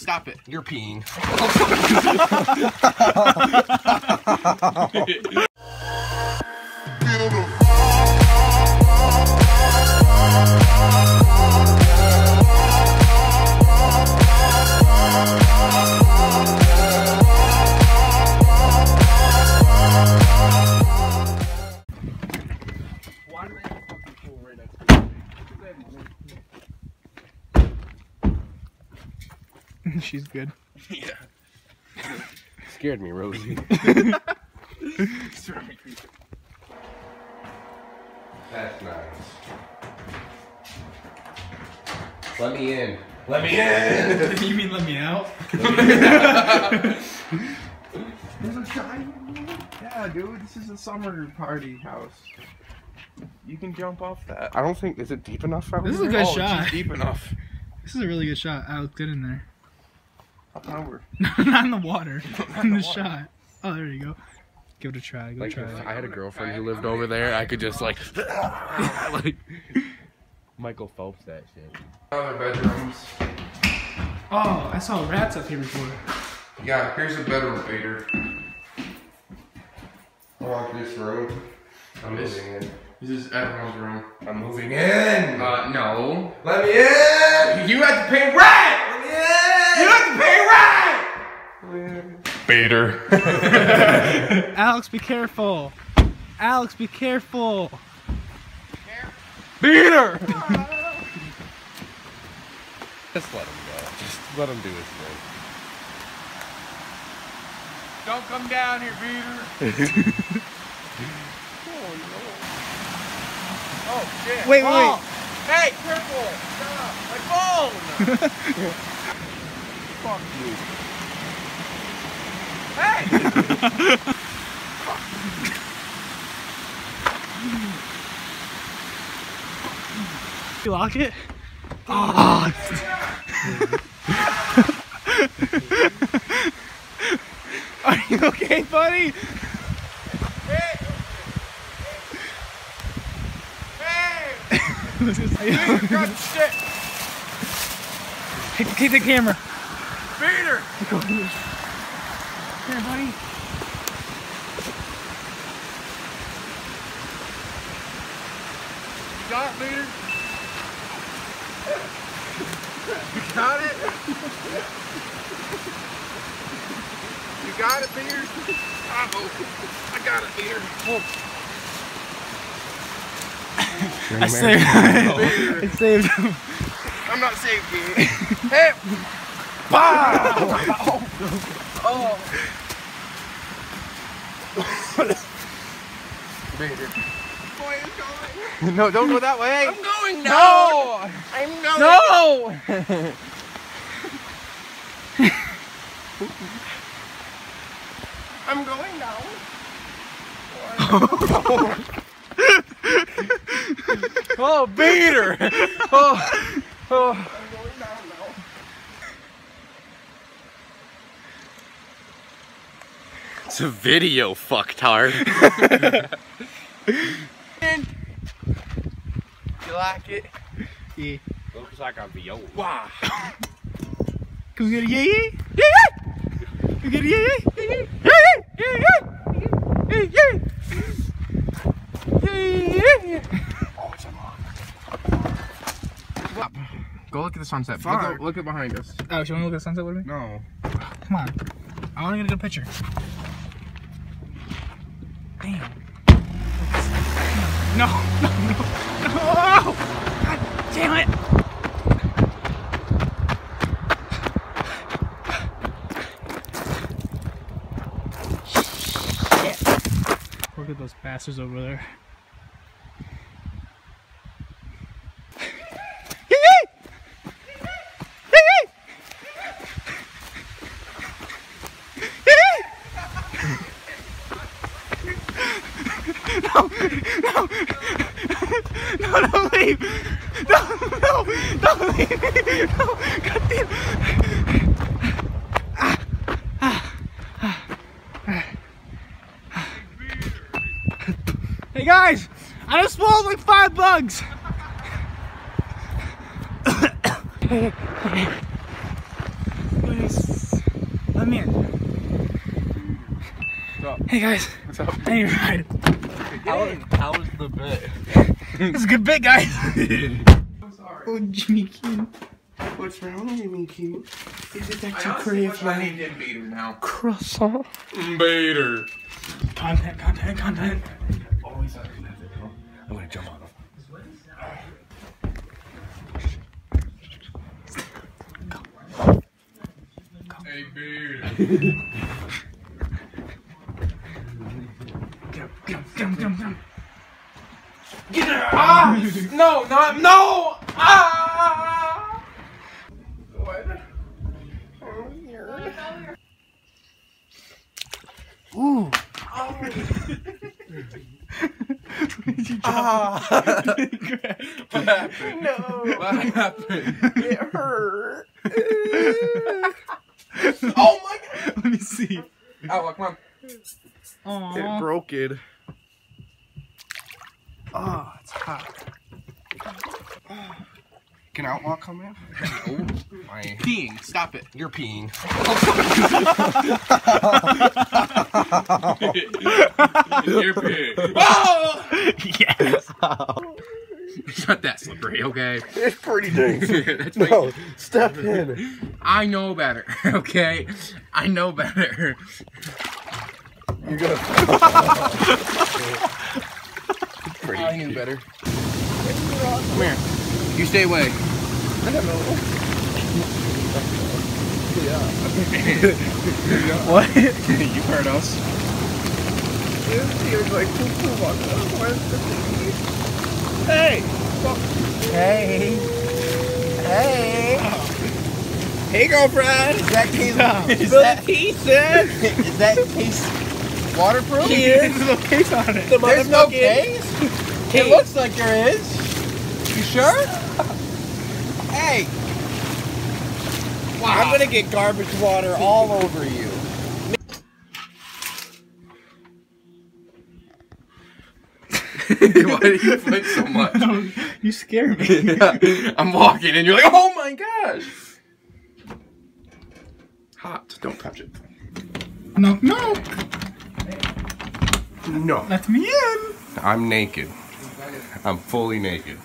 Stop it. You're peeing. She's good. Yeah. Scared me, Rosie. That's nice. Let me in. Let me in. you mean let me out? Yeah, dude, this is a summer party house. You can jump off that. I don't think is it deep enough out This is a good oh, shot. It's deep enough. This is a really good shot. I look good in there. Up and over. Not in the water. in the shot. Oh, there you go. Give it a try. Go Like try if. I had a girlfriend who lived over there, I could just like, like Michael Phelps that shit. Other bedrooms. Oh, I saw rats up here before. Yeah, here's a bedroom, Vader. I want this room. I'm This- moving in. This is everyone's room. I'm moving in. Uh, no. Let me in. You have to pay rent! Rent! Vader. Alex, be careful. Alex, be careful. Vader! Just let him go. Just let him do his thing. Don't come down here, Vader. oh, shit. Wait, wait, Oh. wait. Hey, careful! Stop! My phone! Fuck you. Hey! You lock it? Oh. Are you okay, buddy? hey! Hey! Take, take the camera. Vader! Here, buddy. You got it, Vader? You got it? You got it, Vader? Uh-oh. I got it, Vader. I saved I saved him. I'm not safe, Vader. hey! Pow! Oh. Boy is going. No, don't go that way. I'm going now. No! I'm going. No! I'm going now. Oh, Vader! Oh, oh. I'm going down now. It's a video, fucktard. You like it? Yeah. Looks like a viola. Wow. Can we get a yay yay? Yay yay! Can we get a yay yay? Yay yay! Yay yay! Yay yay! Yay yay! Go look at the sunset. Look, at- look at behind us. Oh, you want to look at the sunset with me? No. Come on. I want to get a good picture. Damn. No, no, no, no! God damn it! Shit. Look at those bastards over there. No, don't leave! No, no, don't leave me! No, God damn! Hey guys, I just swallowed like five bugs. guys. Let me in. Hey guys. What's up? Hey, need a ride. How, how was the bit? This is a good bit, guys. I'm sorry. oh, Jimmy Keane. What's wrong, with Jimmy King? Is it that you crave wish I like named him Beater now. croissant? Bader. Content, content, content. Always have to have it, bro. I'm gonna jump on him. Hey, Bader. Get him, get him, get him, get him, get him. Ah! no, not no! Ah. what happened? No. What happened? It hurt. Oh my god! Let me see. Oh, come on. Aww. broke it. Oh, it's hot. Can Outlaw come in? Oh, my. Peeing, stop it. You're peeing. You're. Oh! yes. It's not that slippery, okay? It's pretty dangerous. That's my- No, step in. I know better, okay? I know better. You're gonna. pretty. I knew better. Come here. You stay away. What? you heard us. He was like, poo poo on the where's the thingy? Hey! Hey. Hey. Hey, girlfriend! Is that case? Is that- the tea! Is that case waterproof? There's a little case on it. The There's no motherfucking- case? It looks like there is. You sure? Hey! I'm gonna get garbage water all over you. Why do you flinch so much? You scare me. I'm walking and you're like, oh my gosh! Hot. Don't touch it. No, no. No. Let me in. I'm naked. I'm fully naked.